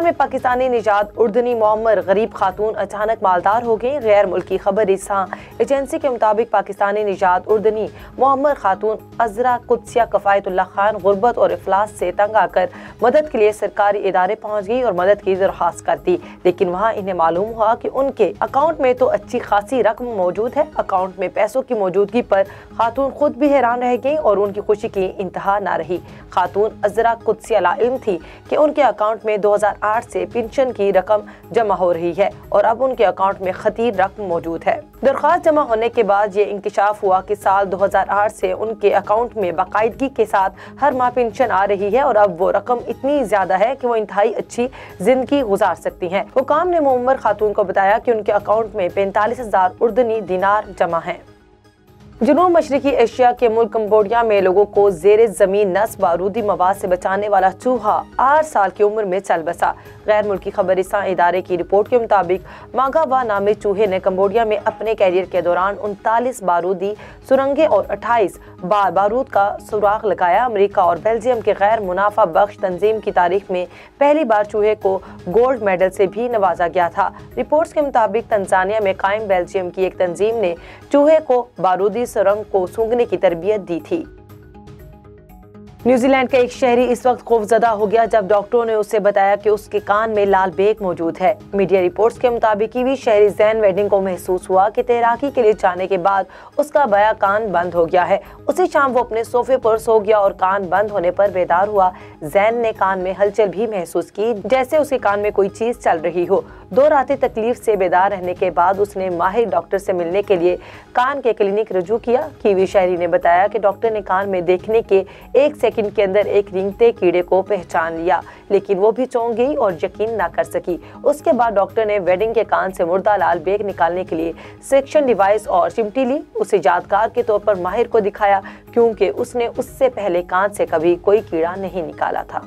में पाकिस्तानी निजात उर्दनी मोहम्मद गरीब खातून अचानक मालदार हो गई गैर मुल्की खबर इसा एजेंसी के मुताबिक पाकिस्तानी निजात उर्दनी मोहम्मद खातून अजरा, कुदसिया कफ़ायतुल्ला खान, गुर्बत और अफलास से तंग आकर मदद के लिए सरकारी इदारे पहुँच गई और मदद की दरख्वास्त कर दी। लेकिन वहाँ इन्हें मालूम हुआ कि उनके अकाउंट में तो अच्छी खासी रकम मौजूद है। अकाउंट में पैसों की मौजूदगी पर खातून खुद भी हैरान रह गई और उनकी खुशी की इंतहा न रही। खातून अजरा, कुदसिया इल्म थी कि उनके अकाउंट में 2008 से पेंशन की रकम जमा हो रही है और अब उनके अकाउंट में खतीर रकम मौजूद है। दरख्वास्त जमा होने के बाद ये इंकशाफ हुआ कि साल 2008 से उनके अकाउंट में बाकायदगी के साथ हर माह पेंशन आ रही है और अब वो रकम इतनी ज़्यादा है कि वो इंतहाई अच्छी ज़िंदगी गुजार सकती हैं। हुकाम ने मोहम्मद खातून को बताया कि उनके अकाउंट में पैंतालीस हज़ार उर्दनी दिनार जमा है। जनूब मशरकी एशिया के मुल्क कम्बोडिया में लोगों को जेर ज़मीन नस बारूदी मवाद से बचाने वाला चूहा आठ साल की उम्र में चल बसा। गैर मुल्की खबरिस्तान इदारे की रिपोर्ट के मुताबिक मागावा नामी चूहे ने कम्बोडिया में अपने कैरियर के दौरान उनतालीस बारूदी सुरंगे और अट्ठाईस बार बारूद का सुराख लगाया। अमरीका और बेल्जियम के गैर मुनाफा बख्श तंजीम की तारीख में पहली बार चूहे को गोल्ड मेडल से भी नवाजा गया था। रिपोर्ट्स के मुताबिक, तंजानिया में कायम बेल्जियम की एक तंजीम ने चूहे को बारूदी सुरंग को सूंघने की तरबियत दी थी। न्यूजीलैंड का एक शहरी इस वक्त खौफजदा हो गया जब डॉक्टरों ने उसे बताया कि उसके कान में लाल बेग मौजूद है। मीडिया रिपोर्ट्स के मुताबिक भी शहरी जैन वेडिंग को महसूस हुआ कि तैराकी के लिए जाने के बाद उसका बया कान बंद हो गया है। उसी शाम वो अपने सोफे पर सो गया और कान बंद होने पर बेदार हुआ। जैन ने कान में हलचल भी महसूस की, जैसे उसके कान में कोई चीज़ चल रही हो। दो रातें तकलीफ़ से बेदार रहने के बाद उसने माहिर डॉक्टर से मिलने के लिए कान के क्लिनिक रजू किया। कीवी शहरी ने बताया कि डॉक्टर ने कान में देखने के एक सेकंड के अंदर एक रिंगते कीड़े को पहचान लिया, लेकिन वो भी चौंक गई और यकीन ना कर सकी। उसके बाद डॉक्टर ने वेडिंग के कान से मुर्दा लाल बेग निकालने के लिए सेक्शन डिवाइस और चिमटी ली। उसे यादगार के तौर पर माहिर को दिखाया, क्योंकि उसने उससे पहले कान से कभी कोई कीड़ा नहीं निकाला था।